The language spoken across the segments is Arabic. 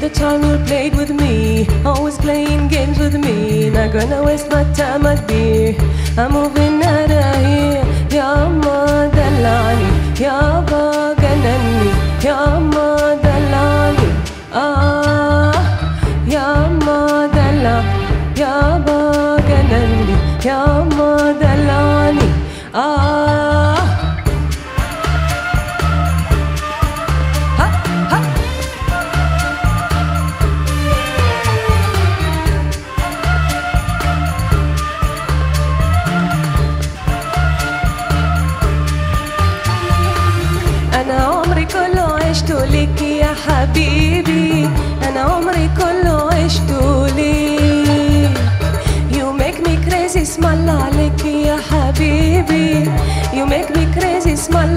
the time you played with me Always playing games with me. Not gonna waste my time I'd be I'm moving out of malas.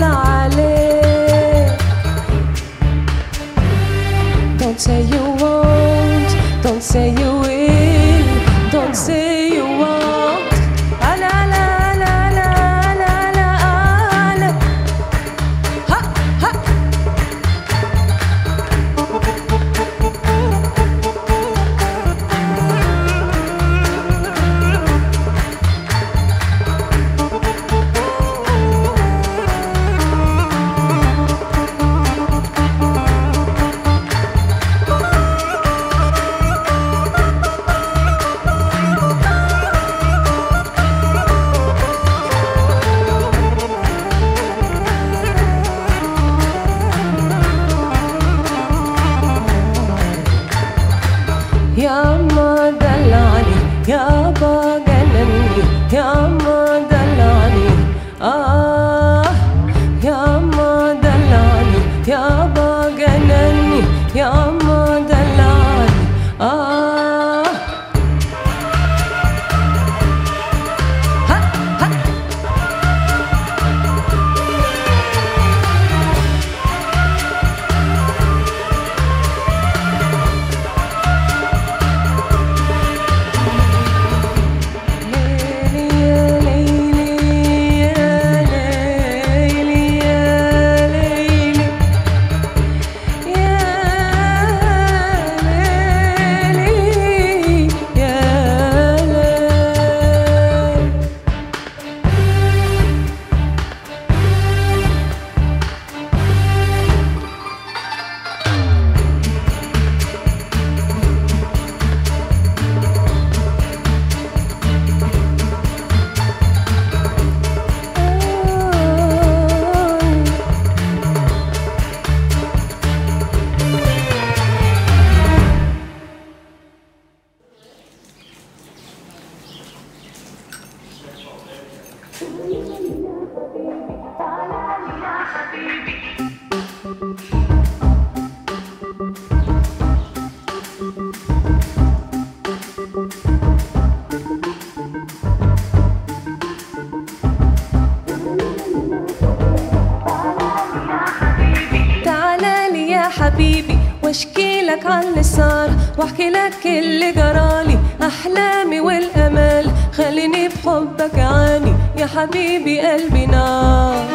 واحكي لك اللي جرالي أحلامي والأمال. خليني بحبك عاني يا حبيبي قلبي نار.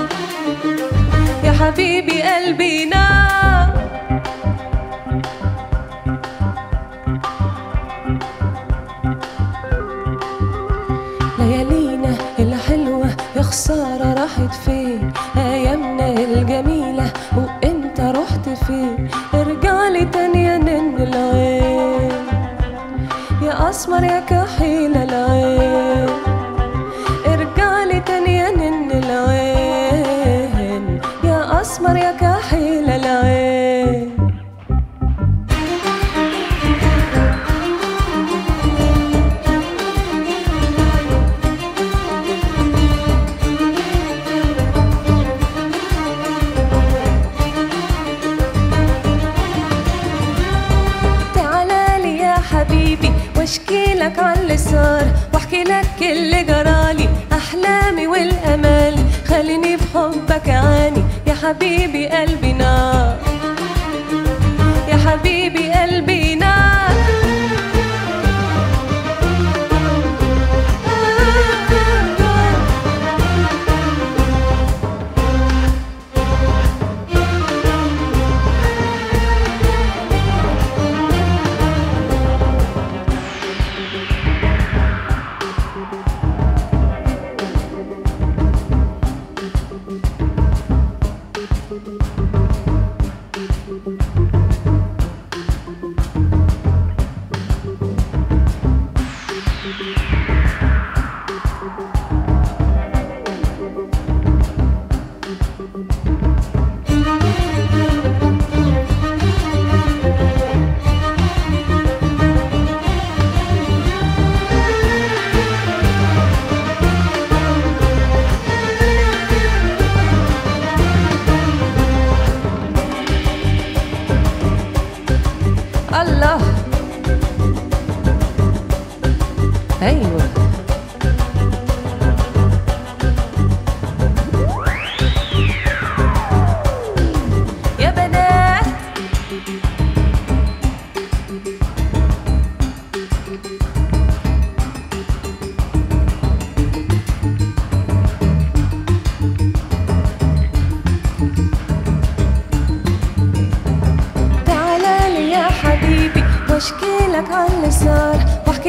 يا حبيبي قلبي نار. ليالينا الحلوة يا خسارة راحت فين؟ أيامنا الجميلة وإنت رحت فين؟ ارجعلي تاني يا نن العين أسمر يا كحيل العين. حبيبي قلبي نار يا حبيبي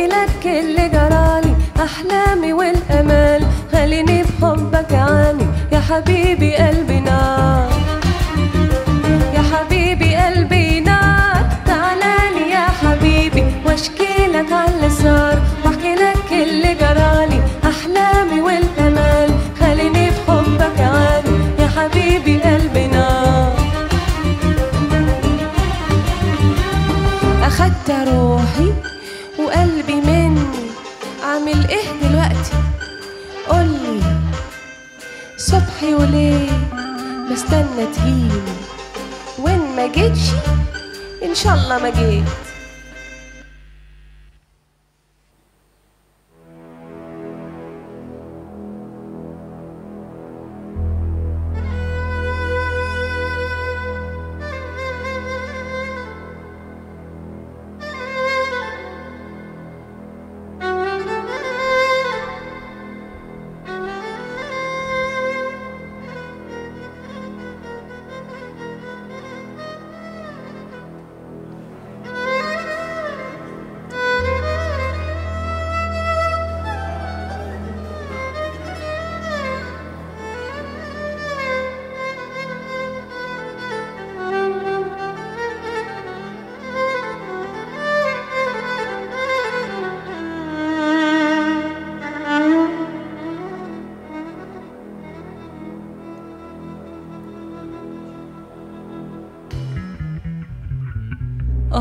لك اللي جرالي أحلامي والأمال. خليني في حبك عاني يا حبيبي قلبي نار ليه بستنى تهين وين ما جيتش إن شاء الله ما جيت.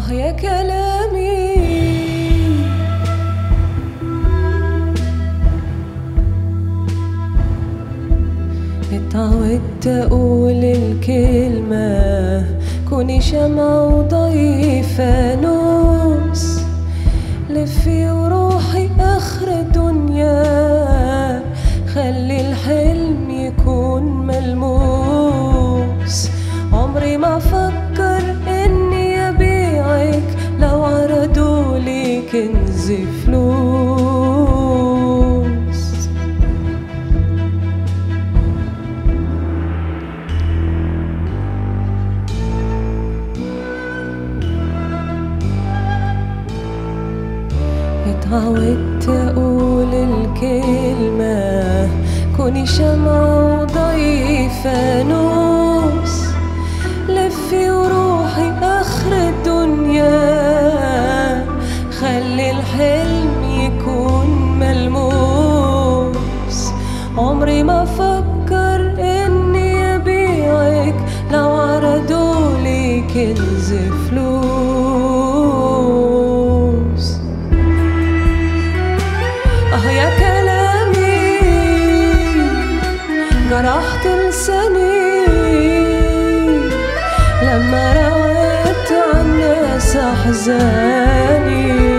آه يا كلامي. اتعودت أقول الكلمة كوني شمعة وضيفة نور. كوني شمعة وضيفة نور جرحت تنساني لما رويت عن الناس أحزاني.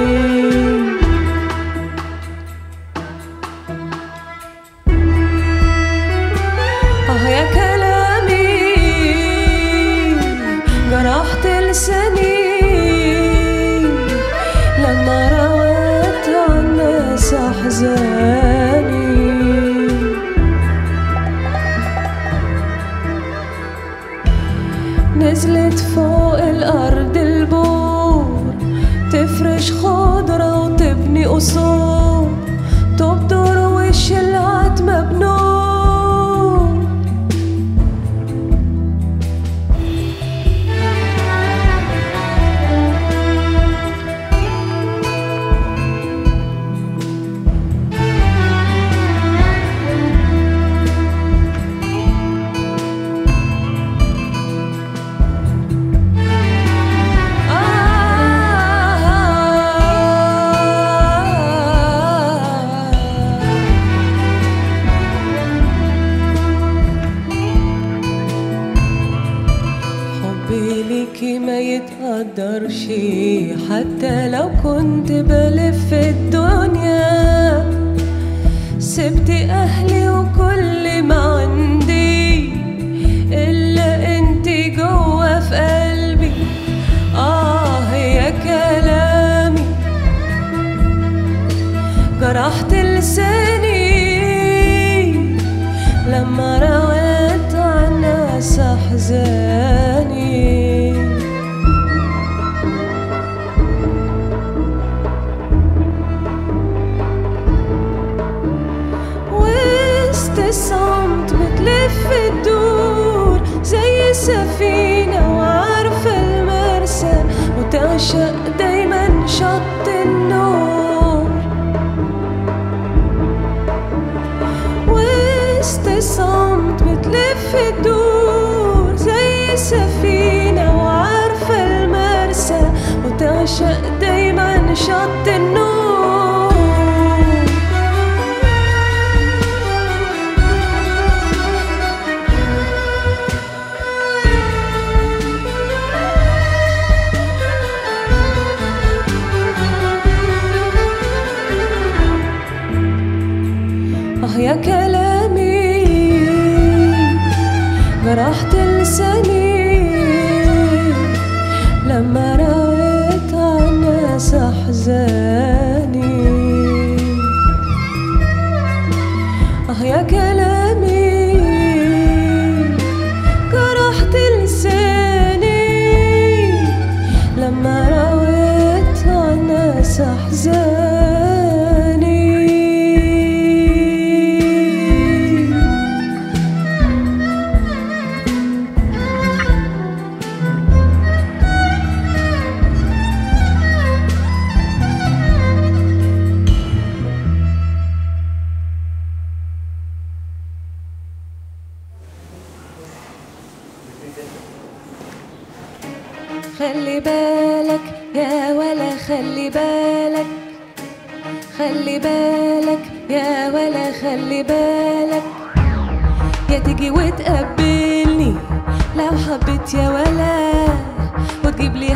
وتعشق دايما شط النور.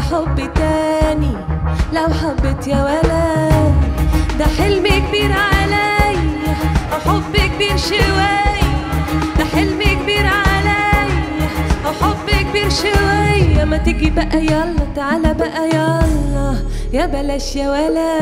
حب تاني. لو حبيت يا ولا ده حلم كبير عليا. أو حب كبير شوية ده حلم كبير عليا. أو حب كبير شوية ما تيجي بقى يلا تعالى بقى يلا. يا بلاش يا ولا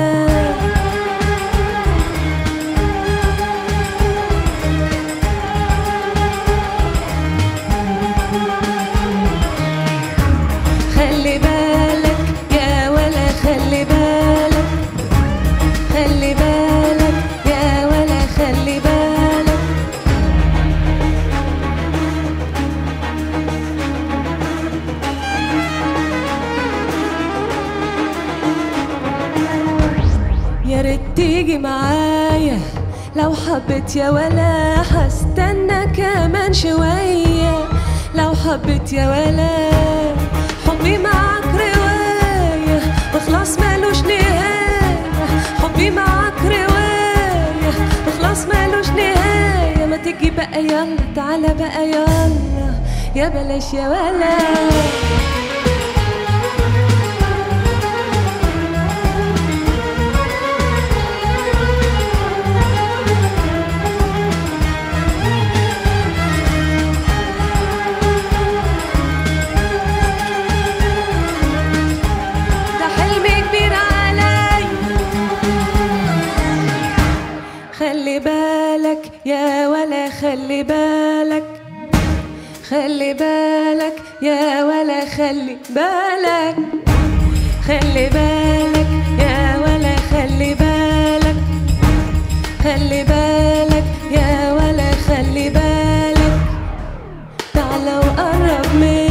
ريت تيجي معايا. لو حبيت يا ولا هستنى كمان شوية. لو حبيت يا ولا حبي معاك رواية. وخلاص مالوش نهاية. حبي معاك رواية. وخلاص مالوش نهاية. ما تيجي بقى يلا تعالى بقى يلا. يا بلاش يا ولا. خلي بالك خلي بالك يا ولا خلي بالك. خلي بالك يا ولا خلي بالك. خلي بالك يا ولا خلي بالك. تعالى وقرب مني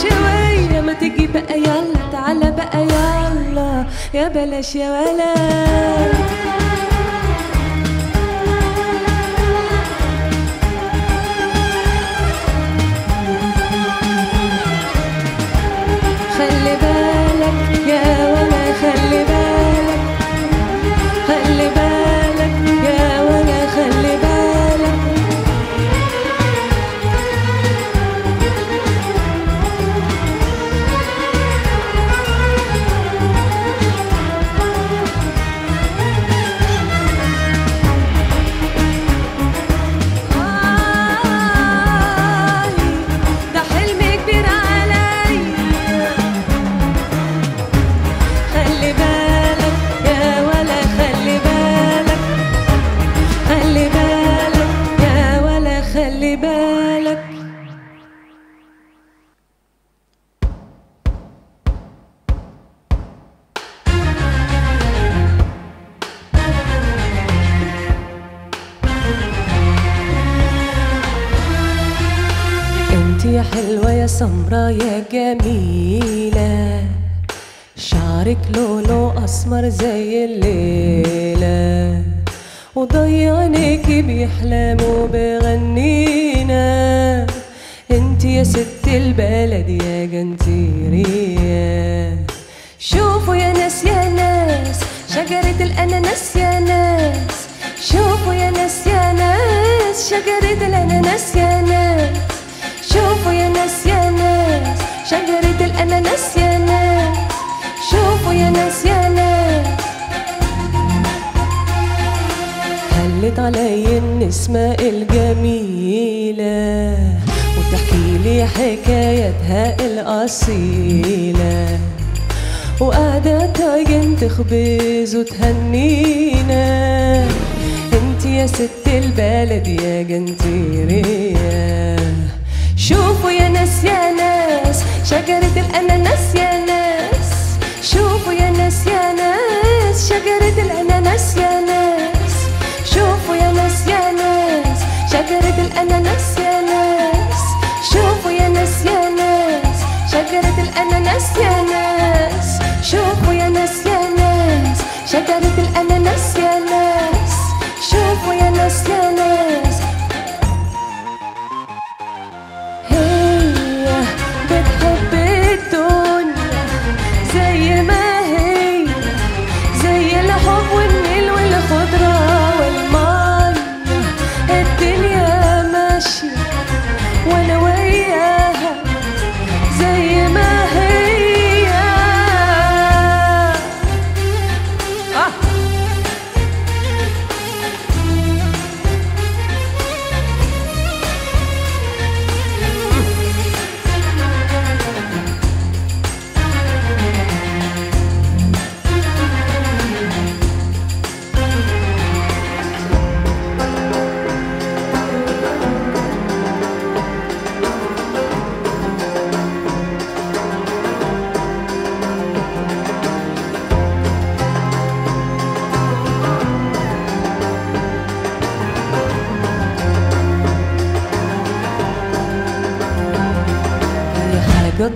شوية ما تيجي بقى يلا تعالى بقى يلا. يا بلاش يا ولا. سمرة يا جميلة شعرك لونه أسمر زي الليلة وضي عينيكي بيحلموا بغنينا انت يا ست البلد يا جنتيرية شوفوا يا ناس يا ناس شجرة الأناناس يا ناس شوفوا يا ناس يا ناس شجرة الأناناس يا ناس شوفوا يا ناس يا ناس شجرة الأناناس يا ناس. شوفوا يا ناس يا ناس. هلت علي النسمة الجميلة وتحكي لي حكايتها الأصيلة. وقاعدة تعجن تخبز وتهنينا. انت يا ست البلد يا جنتيرية شوفوا يا ناس يا ناس شجرة الأناناس يا ناس. شوفوا يا ناس يا ناس شجرة الأناناس يا ناس. شوفوا يا ناس يا ناس شجرة الأناناس يا ناس. شوفوا يا ناس يا ناس شجرة الأناناس يا ناس. شوفوا يا ناس يا ناس شجرة الأناناس يا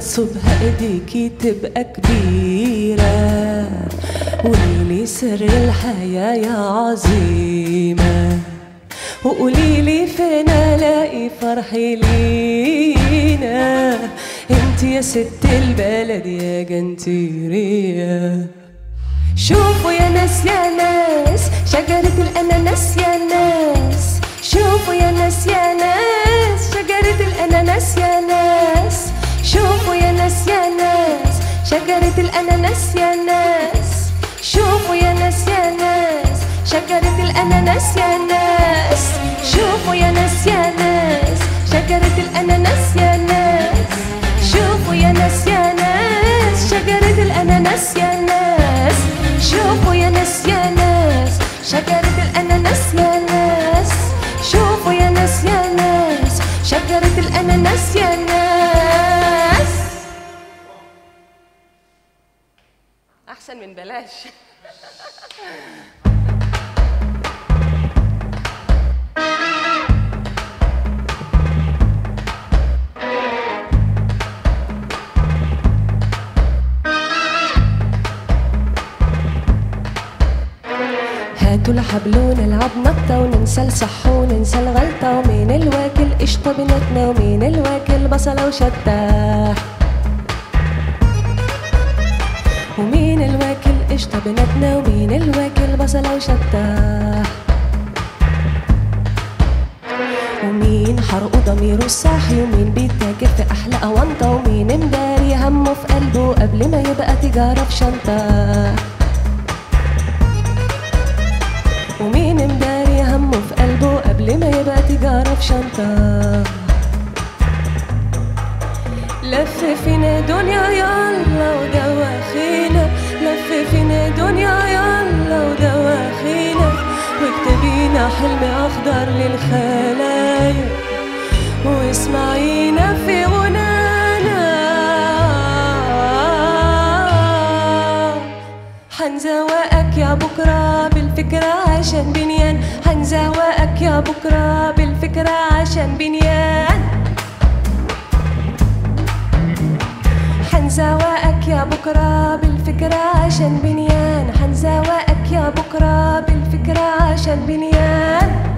تصبها ايديكي تبقى كبيرة قوليلي سر الحياة يا عظيمة. وقوليلي فين الاقي فرحي لينا؟ انت يا ست البلد يا جنتيرية شوفوا يا ناس يا ناس شجرة الأناناس يا ناس. شوفوا يا ناس يا ناس شجرة الأناناس يا ناس. شوفوا يا ناس يا ناس شجرة الأناناس يا ناس. شوفوا يا ناس يا ناس شجرة الأناناس يا ناس. شوفوا يا ناس يا ناس شجرة الأناناس يا ناس. شوفوا يا ناس يا ناس شجرة الأناناس يا ناس. شوفوا يا ناس يا ناس شجرة الأناناس يا ناس. شوفوا يا ناس يا ناس شجرة الأناناس يا ناس. أحسن من بلاش. هاتوا الحبل ونلعب نطة وننسى الصح وننسى الغلطة ومين الواكل؟ قشطة بناتنا ومين الواكل؟ بصلة وشطة ومين الواكل؟ قشطة بناتنا ومين الواكل؟ بصلة وشطة ومين حرقه ضميره صاحي؟ ومين بيتاجر في أحلى أونطة ومين مداري همه في قلبه قبل ما يبقى تجارة في شنطة. ومين مداري همه في قلبه قبل ما يبقى تجارة في شنطة. لف فينا دنيا يلا أخضر للخلايا واسمعينا في غنانا. حنزوقك يا بكرة بالفكرة عشان بنيان. حنزوقك يا بكرة بالفكرة عشان بنيان. حنزوقك يا بكرة بالفكرة عشان بنيان. حنزوقك يا بكرة بالفكرة عشان بنيان.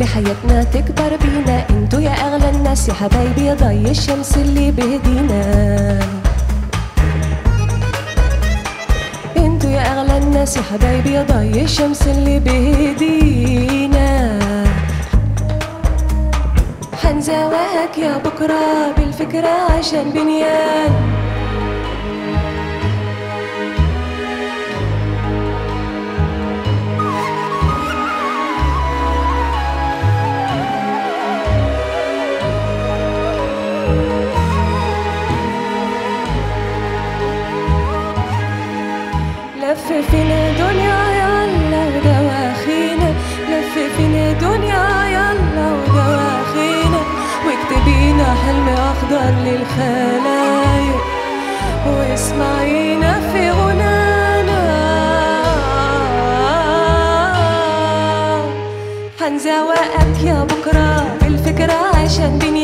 لأجل حياتنا تكبر بينا أنتوا يا أغلى الناس يا حبايبي ضي الشمس اللي بهدينا. أنتوا يا أغلى الناس يا حبايبي ضي الشمس اللي بهدينا. حنزواك يا بكرة بالفكرة عشان بنيان. اخضر للخلايق واسمعينا في غنانا. حنزوقك يا بكرة الفكرة عشان بنيان